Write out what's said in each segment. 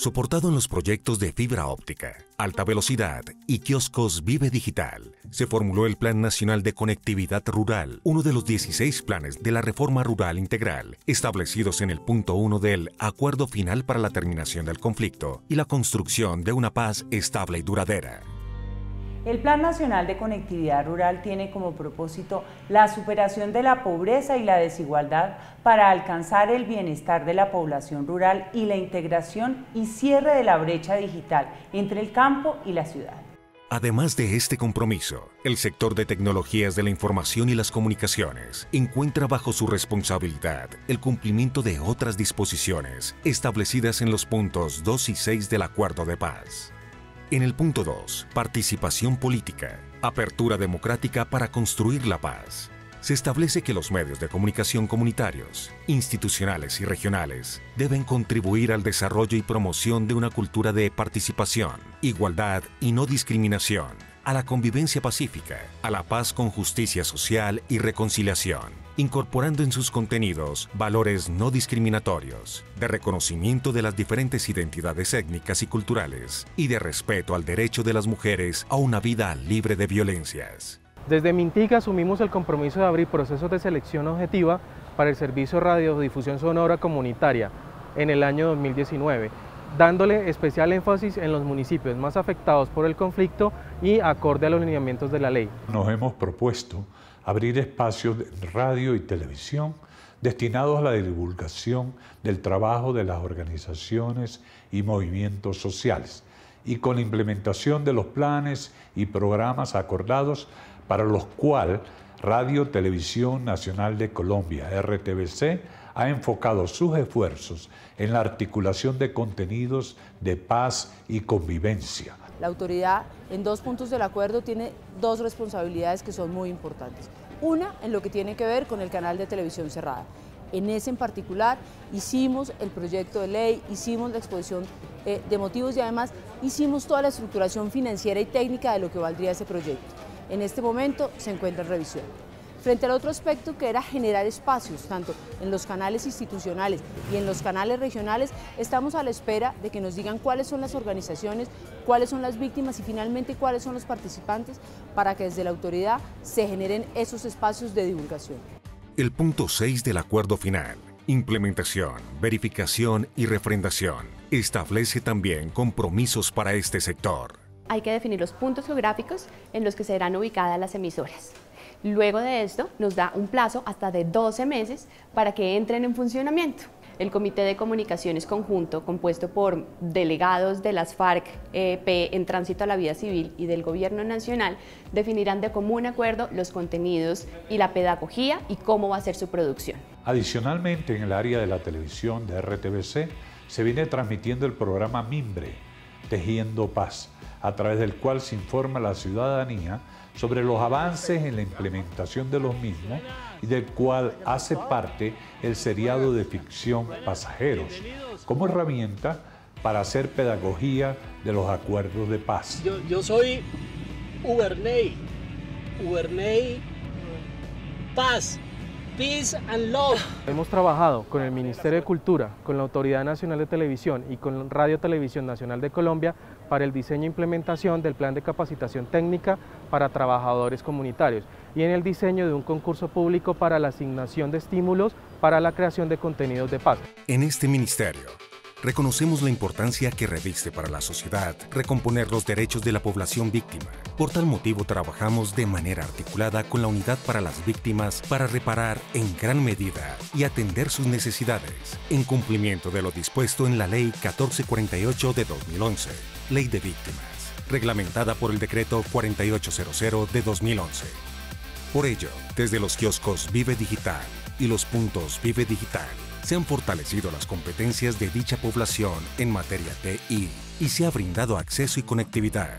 Soportado en los proyectos de fibra óptica, alta velocidad y kioscos Vive Digital, se formuló el Plan Nacional de Conectividad Rural, uno de los 16 planes de la Reforma Rural Integral, establecidos en el punto 1 del Acuerdo Final para la Terminación del Conflicto y la construcción de una paz estable y duradera. El Plan Nacional de Conectividad Rural tiene como propósito la superación de la pobreza y la desigualdad para alcanzar el bienestar de la población rural y la integración y cierre de la brecha digital entre el campo y la ciudad. Además de este compromiso, el sector de tecnologías de la información y las comunicaciones encuentra bajo su responsabilidad el cumplimiento de otras disposiciones establecidas en los puntos 2 y 6 del Acuerdo de Paz. En el punto 2, participación política, apertura democrática para construir la paz. Se establece que los medios de comunicación comunitarios, institucionales y regionales deben contribuir al desarrollo y promoción de una cultura de participación, igualdad y no discriminación, a la convivencia pacífica, a la paz con justicia social y reconciliación incorporando en sus contenidos valores no discriminatorios, de reconocimiento de las diferentes identidades étnicas y culturales y de respeto al derecho de las mujeres a una vida libre de violencias. Desde Mintica asumimos el compromiso de abrir procesos de selección objetiva para el servicio radiodifusión sonora comunitaria en el año 2019, dándole especial énfasis en los municipios más afectados por el conflicto y acorde a los lineamientos de la ley. Nos hemos propuesto abrir espacios de radio y televisión destinados a la divulgación del trabajo de las organizaciones y movimientos sociales y con la implementación de los planes y programas acordados para los cuales Radio Televisión Nacional de Colombia, RTBC, ha enfocado sus esfuerzos en la articulación de contenidos de paz y convivencia, la autoridad en dos puntos del acuerdo tiene dos responsabilidades que son muy importantes. Una en lo que tiene que ver con el canal de televisión cerrada. En ese en particular hicimos el proyecto de ley, hicimos la exposición eh, de motivos y además hicimos toda la estructuración financiera y técnica de lo que valdría ese proyecto. En este momento se encuentra en revisión. Frente al otro aspecto que era generar espacios, tanto en los canales institucionales y en los canales regionales, estamos a la espera de que nos digan cuáles son las organizaciones, cuáles son las víctimas y finalmente cuáles son los participantes para que desde la autoridad se generen esos espacios de divulgación. El punto 6 del acuerdo final, implementación, verificación y refrendación, establece también compromisos para este sector. Hay que definir los puntos geográficos en los que serán ubicadas las emisoras. Luego de esto nos da un plazo hasta de 12 meses para que entren en funcionamiento. El Comité de Comunicaciones Conjunto, compuesto por delegados de las FARC-EP en tránsito a la vida civil y del Gobierno Nacional, definirán de común acuerdo los contenidos y la pedagogía y cómo va a ser su producción. Adicionalmente, en el área de la televisión de RTBC, se viene transmitiendo el programa Mimbre, Tejiendo Paz, a través del cual se informa a la ciudadanía sobre los avances en la implementación de los mismos y del cual hace parte el seriado de ficción Pasajeros, como herramienta para hacer pedagogía de los acuerdos de paz. Yo, soy Uberney, Uberney Paz. Peace and Love. Hemos trabajado con el Ministerio de Cultura, con la Autoridad Nacional de Televisión y con Radio Televisión Nacional de Colombia para el diseño e implementación del plan de capacitación técnica para trabajadores comunitarios y en el diseño de un concurso público para la asignación de estímulos para la creación de contenidos de paz. En este ministerio Reconocemos la importancia que reviste para la sociedad recomponer los derechos de la población víctima. Por tal motivo trabajamos de manera articulada con la Unidad para las Víctimas para reparar en gran medida y atender sus necesidades, en cumplimiento de lo dispuesto en la Ley 1448 de 2011, Ley de Víctimas, reglamentada por el Decreto 4800 de 2011. Por ello, desde los kioscos Vive Digital y los puntos Vive Digital, se han fortalecido las competencias de dicha población en materia TI y se ha brindado acceso y conectividad.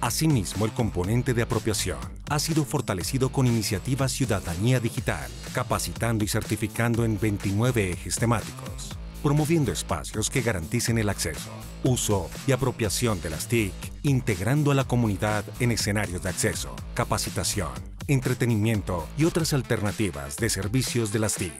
Asimismo, el componente de apropiación ha sido fortalecido con iniciativas Ciudadanía Digital, capacitando y certificando en 29 ejes temáticos, promoviendo espacios que garanticen el acceso, uso y apropiación de las TIC, integrando a la comunidad en escenarios de acceso, capacitación, entretenimiento y otras alternativas de servicios de las TIC